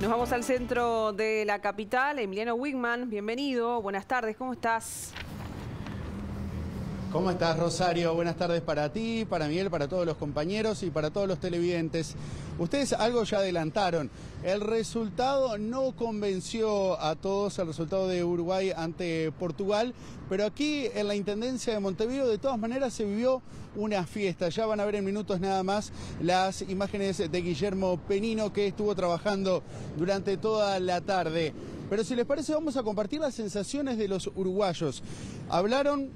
Nos vamos al centro de la capital. Emiliano Wigman, bienvenido. Buenas tardes, ¿cómo estás? ¿Cómo estás, Rosario? Buenas tardes para ti, para Miguel, para todos los compañeros y para todos los televidentes. Ustedes algo ya adelantaron. El resultado no convenció a todos, el resultado de Uruguay ante Portugal, pero aquí en la Intendencia de Montevideo de todas maneras se vivió una fiesta. Ya van a ver en minutos nada más las imágenes de Guillermo Penino que estuvo trabajando durante toda la tarde. Pero si les parece vamos a compartir las sensaciones de los uruguayos. Hablaron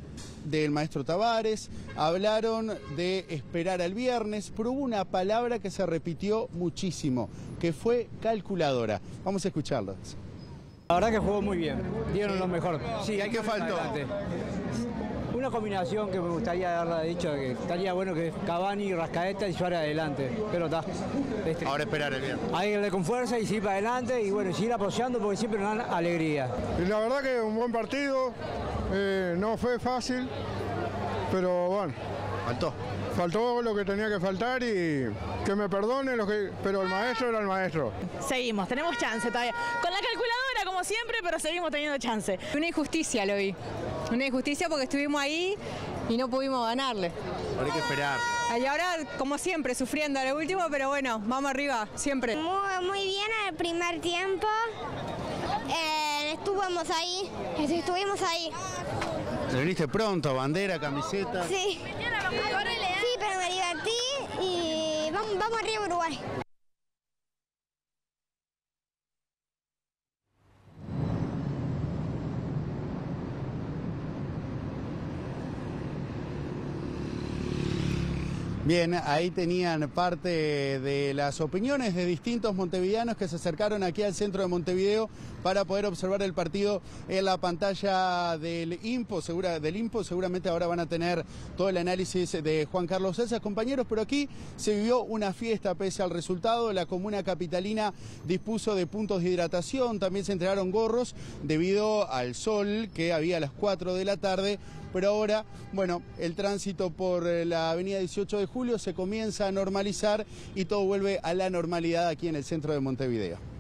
del maestro Tavares, hablaron de esperar al viernes, pero hubo una palabra que se repitió muchísimo, que fue calculadora. Vamos a escucharlas. La verdad que jugó muy bien, dieron lo mejor. Sí, hay ¿Qué faltó? adelante. Una combinación que me gustaría haberla dicho, que estaría bueno que Cavani, Rascaeta y Suárez adelante, pero está. Este, Ahora esperar el viernes. hay que darle con fuerza y seguir para adelante y bueno, seguir apoyando porque siempre nos dan alegría. Y la verdad que un buen partido, eh, no fue fácil, pero bueno, Faltó. faltó lo que tenía que faltar y que me perdone, lo que, pero el maestro era el maestro. Seguimos, tenemos chance todavía. Con la calculadora como siempre, pero seguimos teniendo chance. Una injusticia lo vi. Una injusticia porque estuvimos ahí y no pudimos ganarle. Ahora hay que esperar. Y ahora, como siempre, sufriendo a lo último, pero bueno, vamos arriba, siempre. Muy, muy bien el primer tiempo. Eh, estuvimos ahí. Estuvimos ahí. Te viniste pronto, bandera, camiseta. Sí. Sí, pero me divertí y vamos, vamos arriba Uruguay. Bien, ahí tenían parte de las opiniones de distintos montevideanos que se acercaron aquí al centro de Montevideo para poder observar el partido en la pantalla del INPO, segura, del INPO. Seguramente ahora van a tener todo el análisis de Juan Carlos César, compañeros, pero aquí se vivió una fiesta pese al resultado. La comuna capitalina dispuso de puntos de hidratación, también se entregaron gorros debido al sol que había a las 4 de la tarde pero ahora, bueno, el tránsito por eh, la avenida 18 de julio se comienza a normalizar y todo vuelve a la normalidad aquí en el centro de Montevideo.